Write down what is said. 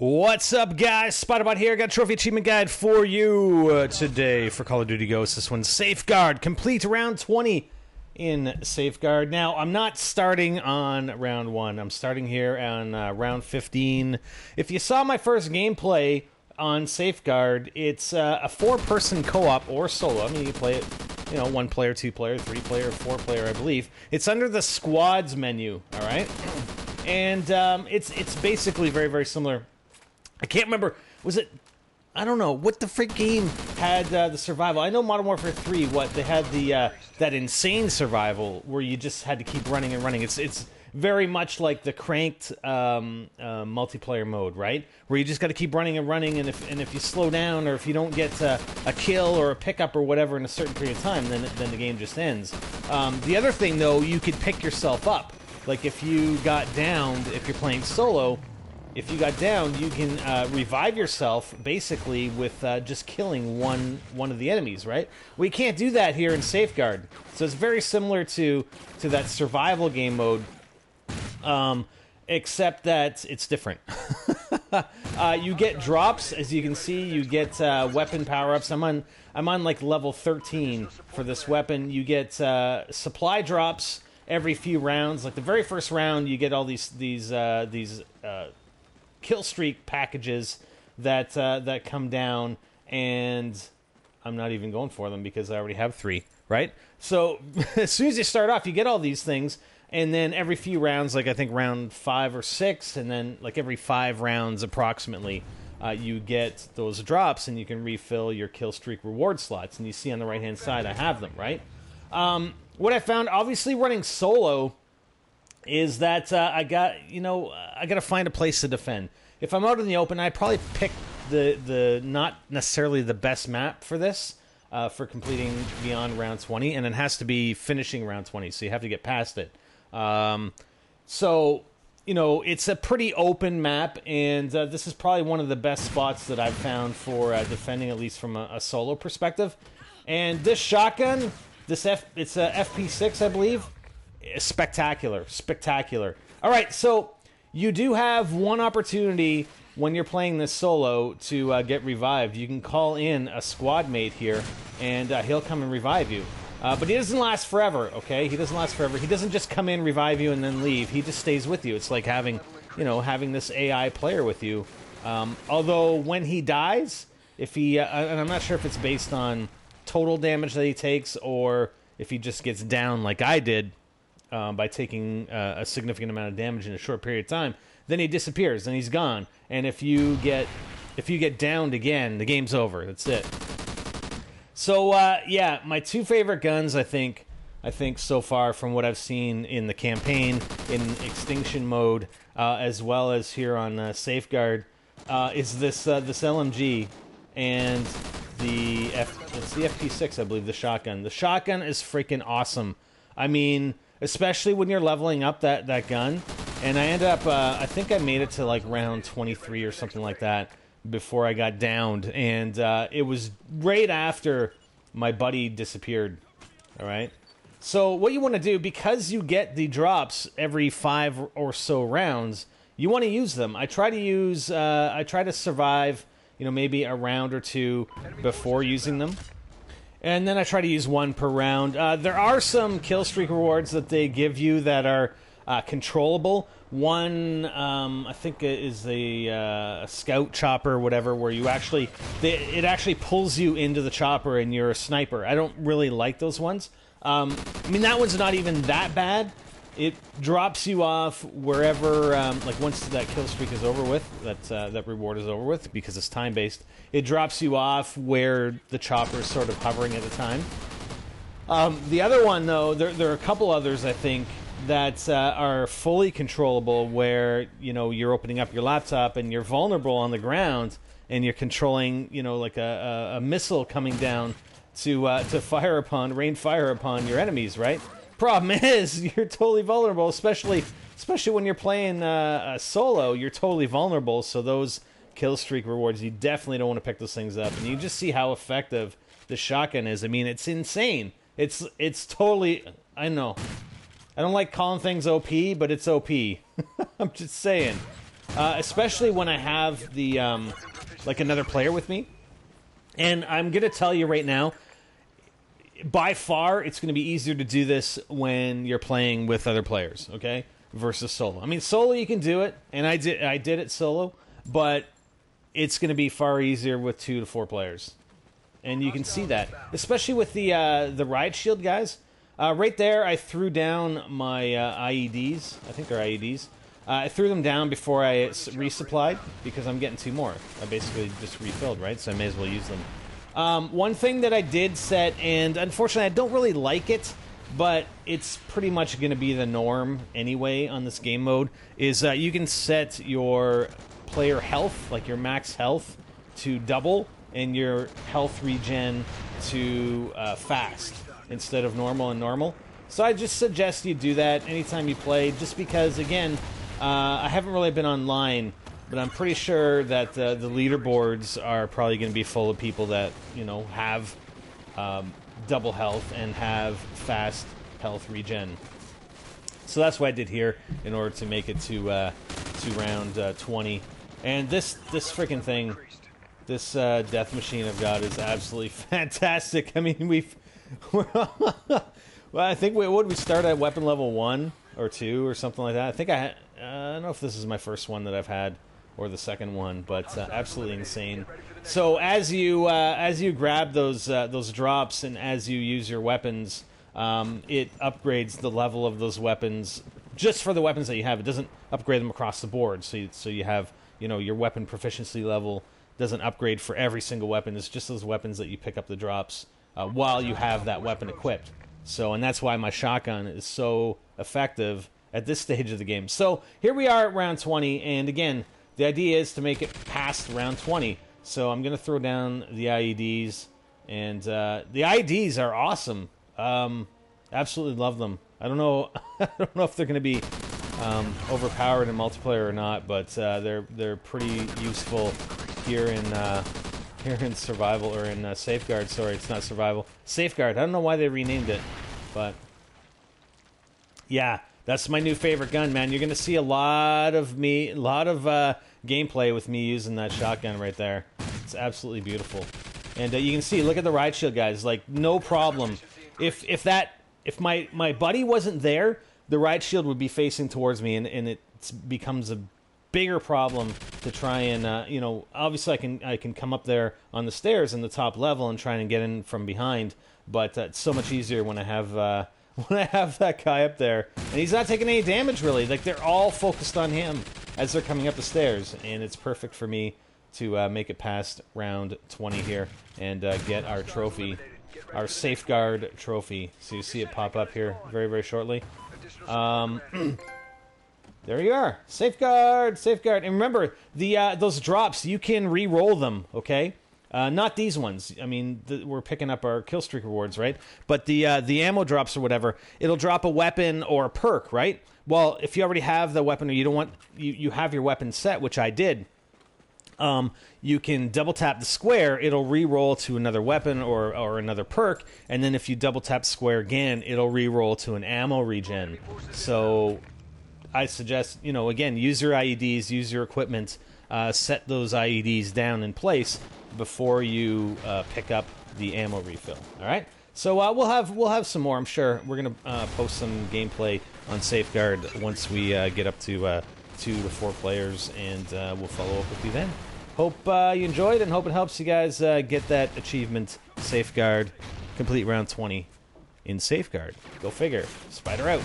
What's up, guys? Spottabot here. Got a trophy achievement guide for you uh, today for Call of Duty Ghosts. This one's Safeguard. Complete round 20 in Safeguard. Now, I'm not starting on round 1. I'm starting here on uh, round 15. If you saw my first gameplay on Safeguard, it's uh, a four-person co-op or solo. I mean, you play it, you know, one player, two player, three player, four player, I believe. It's under the squads menu, all right? And um, it's it's basically very, very similar I can't remember. Was it? I don't know what the freak game had uh, the survival. I know Modern Warfare Three. What they had the uh, that insane survival where you just had to keep running and running. It's it's very much like the cranked um, uh, multiplayer mode, right? Where you just got to keep running and running, and if and if you slow down or if you don't get uh, a kill or a pickup or whatever in a certain period of time, then then the game just ends. Um, the other thing though, you could pick yourself up. Like if you got downed, if you're playing solo, if you got down, you can uh, revive yourself basically with uh, just killing one one of the enemies. Right? We can't do that here in Safeguard, so it's very similar to to that survival game mode, um, except that it's different. uh, you get drops, as you can see. You get uh, weapon power ups. I'm on I'm on like level 13 for this weapon. You get uh, supply drops every few rounds. Like the very first round, you get all these these uh, these kill streak packages that uh, that come down, and I'm not even going for them because I already have three. Right. So as soon as you start off, you get all these things, and then every few rounds, like I think round five or six, and then like every five rounds approximately. Uh, you get those drops and you can refill your kill streak reward slots. And you see on the right hand side, I have them, right? Um, what I found, obviously, running solo is that uh, I got you know I got to find a place to defend. If I'm out in the open, I probably pick the the not necessarily the best map for this uh, for completing beyond round 20, and it has to be finishing round 20, so you have to get past it. Um, so you know it's a pretty open map, and uh, this is probably one of the best spots that I've found for uh, defending, at least from a, a solo perspective. And this shotgun, this F, it's a FP6, I believe spectacular, spectacular. All right, so you do have one opportunity when you're playing this solo to uh, get revived. You can call in a squad mate here, and uh, he'll come and revive you. Uh, but he doesn't last forever, okay? He doesn't last forever. He doesn't just come in, revive you, and then leave. He just stays with you. It's like having, you know, having this AI player with you. Um, although when he dies, if he, uh, and I'm not sure if it's based on total damage that he takes or if he just gets down like I did, um, by taking uh, a significant amount of damage in a short period of time, then he disappears and he's gone. And if you get if you get downed again, the game's over. That's it. So uh, yeah, my two favorite guns, I think, I think so far from what I've seen in the campaign, in extinction mode, uh, as well as here on uh, Safeguard, uh, is this uh, this LMG and the F- it's the FP6, I believe, the shotgun. The shotgun is freaking awesome. I mean especially when you're leveling up that that gun. And I ended up, uh, I think I made it to like round 23 or something like that before I got downed, and uh, it was right after my buddy disappeared. All right. So what you want to do because you get the drops every five or so rounds, you want to use them. I try to use, uh, I try to survive, you know, maybe a round or two before using them and then I try to use one per round. Uh, there are some kill streak rewards that they give you that are uh, controllable. One, um, I think, is a, uh, scout chopper, or whatever, where you actually they, it actually pulls you into the chopper and you're a sniper. I don't really like those ones. Um, I mean, that one's not even that bad it drops you off wherever, um, like once that kill streak is over with, that uh, that reward is over with because it's time based. It drops you off where the chopper is sort of hovering at the time. Um, the other one, though, there, there are a couple others I think that uh, are fully controllable, where you know you're opening up your laptop and you're vulnerable on the ground, and you're controlling, you know, like a, a, a missile coming down to uh, to fire upon, rain fire upon your enemies, right? Problem is, you're totally vulnerable, especially especially when you're playing uh, a solo. You're totally vulnerable. So those kill streak rewards, you definitely don't want to pick those things up. And you just see how effective the shotgun is. I mean, it's insane. It's it's totally. I know. I don't like calling things OP, but it's OP. I'm just saying. uh, especially when I have the um, like another player with me. And I'm gonna tell you right now, by far, it's gonna be easier to do this when you're playing with other players. Okay, versus solo. I mean, solo you can do it, and I did I did it solo, but it's gonna be far easier with two to four players and you can see that, especially with the uh, the riot shield guys. Uh, right there, I threw down my uh, IEDs. I think they're IEDs. Uh, I threw them down before I resupplied because I'm getting two more. I basically just refilled, right? So I may as well use them. Um, one thing that I did set, and unfortunately I don't really like it, but it's pretty much going to be the norm anyway on this game mode, is uh, you can set your player health, like your max health, to double and your health regen to uh, fast instead of normal and normal. So I just suggest you do that anytime you play, just because, again, uh, I haven't really been online, but I'm pretty sure that uh, the leaderboards are probably going to be full of people that, you know, have um, double health and have fast health regen. So that's what I did here in order to make it to uh, to round uh, 20. And this this freaking thing this uh, death machine I've got is absolutely fantastic. I mean, we've. well, I think we would we start at weapon level one or two or something like that. I think I. I don't know if this is my first one that I've had or the second one, but uh, absolutely insane. So as you uh, as you grab those uh, those drops and as you use your weapons, um, it upgrades the level of those weapons just for the weapons that you have. It doesn't upgrade them across the board. So you, so you have you know your weapon proficiency level doesn't upgrade for every single weapon. It's just those weapons that you pick up the drops uh, while you have that weapon equipped. So, and that's why my shotgun is so effective at this stage of the game. So here we are at round 20, and again, the idea is to make it past round 20. So I'm going to throw down the IEDs, and uh, the IEDs are awesome. Um, absolutely love them. I don't know. I don't know if they're going to be um, overpowered in multiplayer or not, but uh, they're they're pretty useful here in uh, here in survival or in uh, safeguard. Sorry, it's not survival. Safeguard. I don't know why they renamed it, but yeah, that's my new favorite gun, man. You're gonna see a lot of me, a lot of uh, gameplay with me using that shotgun right there. It's absolutely beautiful, and uh, you can see. Look at the riot shield, guys. Like no problem. If if that if my my buddy wasn't there, the riot shield would be facing towards me, and and it becomes a bigger problem to try and uh, you know obviously I can I can come up there on the stairs in the top level and try and get in from behind, but uh, it's so much easier when I have uh, when I have that guy up there and he's not taking any damage really. Like they're all focused on him as they're coming up the stairs, and it's perfect for me to uh, make it past round 20 here and uh, get our trophy, our safeguard trophy. So you see it pop up here very very shortly. Um, There you are. Safeguard, safeguard. And remember, the uh, those drops, you can re-roll them, okay? Uh, not these ones. I mean, the, we're picking up our kill streak rewards, right? But the uh, the ammo drops or whatever, it'll drop a weapon or a perk, right? Well, if you already have the weapon or you don't want you, you have your weapon set, which I did. Um, you can double tap the square, it'll re-roll to another weapon or, or another perk, and then if you double tap square again, it'll re-roll to an ammo regen. So I suggest, you know, again, use your IEDs, use your equipment, uh, set those IEDs down in place before you uh, pick up the ammo refill. All right. So uh, we'll have we'll have some more. I'm sure we're gonna uh, post some gameplay on Safeguard once we uh, get up to uh, two to four players, and we'll follow up with you then. Hope you enjoyed and hope it helps you guys get that achievement. Safeguard, complete round 20 in Safeguard. Go figure. Spider out.